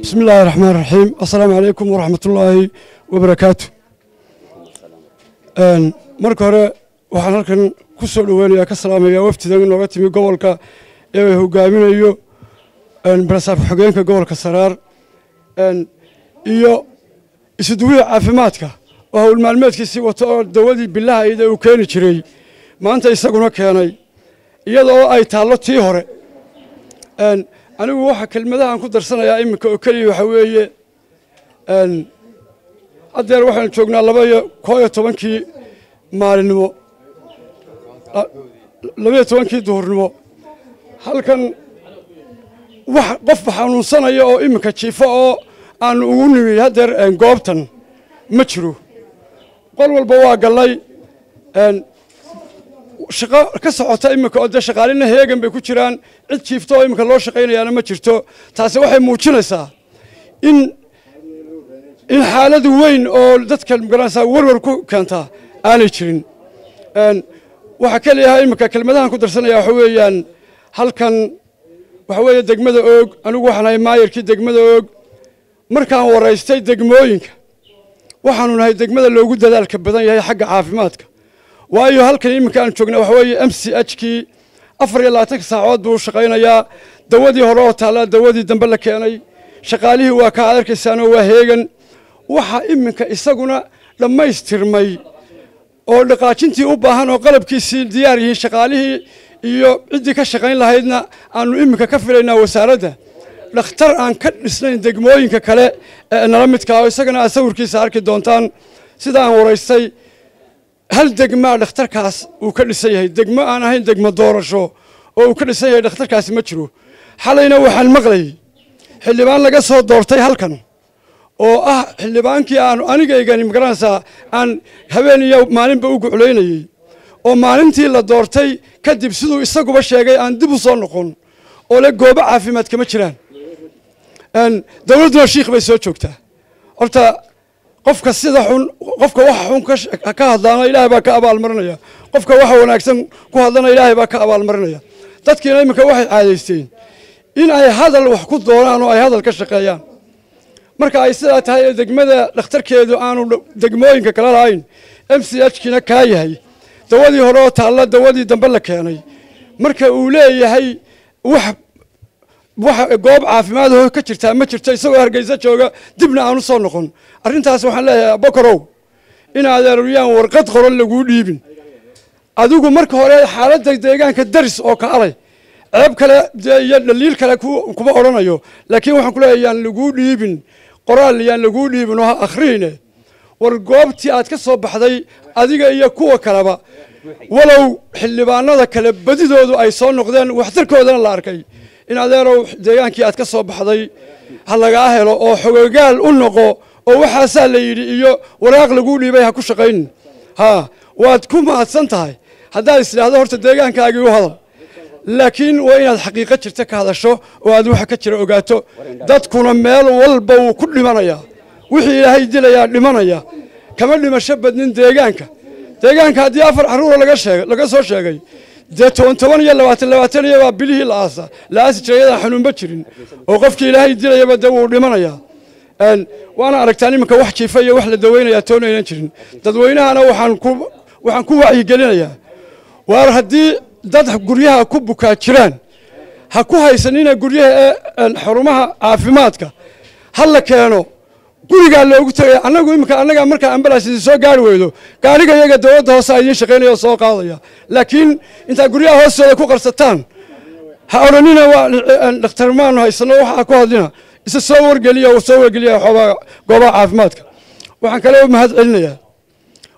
bismi illaahi raxmaan raxiim assalaamu calaykum waraxmat ullaahi wabarakaatu marka hore waxaan halkan ku soo dhoweynayaa ka salaamayaa wafdidan inooga timi gobolka ee hogaaminayo barasaab xogeenka gobolka saraar iyo isuduwida caafimaadka oo hawl maalmeedkiisii wato oo dawadii bilaha iyada uu keeni jiray maanta isaguna keenay iyadoo ay taallo tii hore anigu waxa kelmadahan ku darsanayaa iminka oo keliya waxaa weeye haddeer waxaanu joognaa laba iyo koo iyo tobankii maalinimo. Labaiyo tobankii duhurnimo. Halkan wax qofba xanuunsanaya oo iminka jiifo oo aanu ugu nimi haddeer goobtan ma jiro. Qol walba waa gallay shaqo ka socota iminka oo dee shaqaalina heegan bay ku jiraan. Cid jiifto oo iminka loo shaqaynayaana ma jirto. Taasi waxay muujinaysaa in in xaaladu weyn oo dadka ma garanaysaa warwar ku keentaa aanay jirin. Waxaa keliyaha iminka kelmadahan ku darsanaya waxa weeyaan halkan waxa weeye degmada oog anigu waxaan ahay maayarkii degmada oog markaan waraystay degmooyinka waxaanu nahay degmada loogu dadaalka badan yahay xagga caafimaadka waayo halkan iminka aan joogna waxa weeye m c h kii afar iyo labaatanka saacood buu shaqaynayaa. Dawadii hore oo taallaa dawadii dambe la keenay. Shaqaalihii waa kaa ad arkaysaanoo waa heegan. Waxa iminka isaguna dhammaystirmay oo dhaqaajintii u baahan oo qalabkiisii diyaar yihiin shaqaalihii iyo ciddii ka shaqayn lahaydna aanu iminka ka filaynaa wasaaradda. Dhakhtar aan ka dhisnayn degmooyinka kale ee nala midkaa oo isagana aad sawirkiisa arki doontaan. Sida aan waraystay hal degmaa dhakhtarkaas uu ka dhisan yahay degmo aan ahayn degmo doorasho oo uu ka dhisan yahay dhakhtarkaasi ma jiro xalayna waxaan maqlayay xildhibaan laga soo doortay halkan oo ah xildhibaankii aanu anigaygani ma garanaysaa aan habeen iyo maalinba u guclaynayey oo maalintii la doortay kadib siduu isaguba sheegay aan dib u soo noqon oo le goobo caafimaad kama jiraan dowladduna shiikh bay soo joogtaa horta qofka sida xun qofka waxa xun ka hadlaana ilaahay baa ka abaalmarinaya. Qofka waxa wanaagsan ku hadlana ilaahay baa ka abaalmarinaya. Dadkiina iminka waxay caadaysteen in ay hadal wax ku doonaan oo ay hadal ka shaqeeyaan. Marka ay sidaa tahay ee degmada dhakhtarkeedu aanu degmooyinka kala lahayn m c h kiina kaa yahay. Dawadii hore oo taalla dawadii dambe la keenay. Marka uu leeyahay wax wax goob caafimaad oo ka jirtaa ma jirto isagoo hargeysa jooga dibna aanu soo noqon. Arrintaas waxaan leeyahay abakorow in adeeruyaan warqad qoran laguu dhiibin. Adigu marka hore xaaladda deegaanka daris oo ka alay ceeb kale iyo dhaliil kale kuma odhanayo. Laakiin waxaan ku leeyahay yaan laguu dhiibin. Qoraal yaan laguu dhiibin oo ha akhriine. War goobtii aad ka soo baxday adiga iyo kuwa kaleba walow xildhibaanada kale badidoodu ay soo noqdeen waxtarkoodana la arkay. In adeerow deegaankii aad ka soo baxday ha lagaa helo oo xogogaal u noqo oo waxaasaa la yidhi iyo waraaq laguu dhiibay ha ku shaqaynin haa waad ku mahadsan tahay. Haddaad istidhaahdo horta deegaankaagii u hadal. Laakiin waa inaad xaqiiqo jirta ka hadasho oo aad waxa ka jira ogaato. Dadkuna meel walba wuu ku dhimanayaa wixii ilaahay dilayaa dhimanaya. Kama dhimasho badnin deegaanka deegaanka haddii afar carruura laga soo sheegay dee toban toban iyo labaatan labaatan iyo waa bilihii la aasa la aasi jiray yadaan xanuunba jirin. Oo qofkii ilaahay dilayaba dee wuu dhimanayaa waana aragtaan iminka wax jiifa iyo wax la daweynayaa toona aynan jirin. Dadweynahana waxaan ku wacyigelinayaa waar haddii dad guryaha ku bukaa jiraan ha ku haysanina guryaha ee xarumaha caafimaadka ha la keeno gurigaa loogu tegaya annagu iminka annagaa markaa ambalaas idin soo gaari weydo gaariga iyaga dowladda hoose idiin shaqaynaya oo soo qaadaya. Laakiin intaad guryaha hoostooda ku qarsataan ha odhanina waa dhakhtar maanu haysano waxaa ku hadlina isa soo wargeliya oo soo wargeliya xoogaa goobaha caafimaadka. Waxaan kale u mahad celinayaa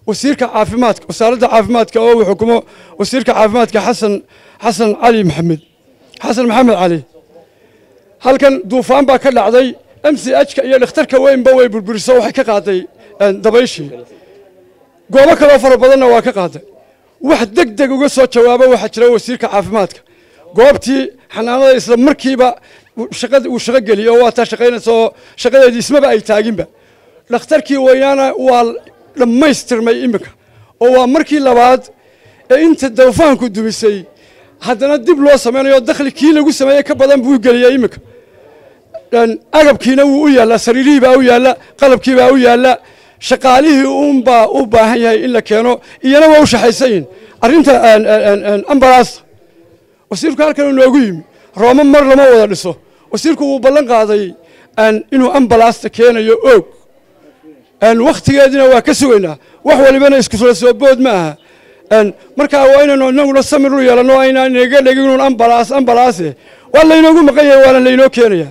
wasiirka caafimaadka wasaaradda caafimaadka oo uu xukumo wasiirka caafimaadka xasan xasan cali maxamed xasan maxamed cali halkan duufaan baa ka dhacday m c h ka iyo dhakhtarka weynba way burburiso waxay ka qaaday dabayshii goobo kaleo fara badanna waa ka qaaday wax deg deg uga soo jawaabo waxaa jira wasiirka caafimaadka goobtii xanaanada isla markiiba shaqada uu shaqo geliyo oo waa taa shaqadeedii ismaba ay taaginba dhakhtarkii weynaana waa dhammaystirmay iminka oo waa markii labaad ee inta dawfaanku dumisay haddana dib loo samaynayo dakhli kii lagu sameeyey ka badan buu geliyey iminka agabkiina wuu u yaallaa sariirihii baa u yaalla qalabkii baa u yaalla shaqaalihii uunbaa u baahan yahay in la keeno iyana waa u shaxaysan yihiin arrinta ambalaasta wasiirku halkan inoogu yimi rooma mar lama wada dhiso. Wasiirku wuu ballan qaaday inuu ambalaasta keenayo oog. Wakhtigeediina waa ka sugaynaa. Wax walibana iskusula soo bood ma aha. Markaa waa inaynu inaguna samir u yeelanno aynaan inaga dhegin ambalaas ambalaase. Waa laynoogu maqan yahay waana laynoo keenaya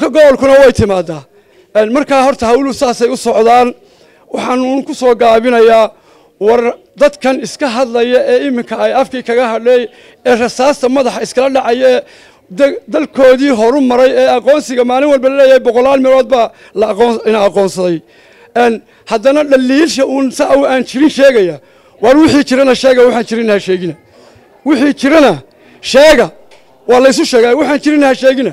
gobolkuna way timaadaa markaa horta hawluhu saasay u socdaan waxaan ku soo gaabinayaa war dadkan iska hadlaya ee iminka ay afkii kaga hadhay ee rasaasta madaxa iskala dhacaya dalkoodii horu maray ee aqoonsiga maalin walba la leeyahay boqolaal meelood baa ina aqoonsaday. Haddana dhaliilsha uun sa aan jirin sheegaya war wixii jirana sheega waxaan jirin ha sheegina. Wixii jirana sheega waa laysu sheegaa waxaan jirin ha sheegina